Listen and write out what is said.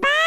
Bye.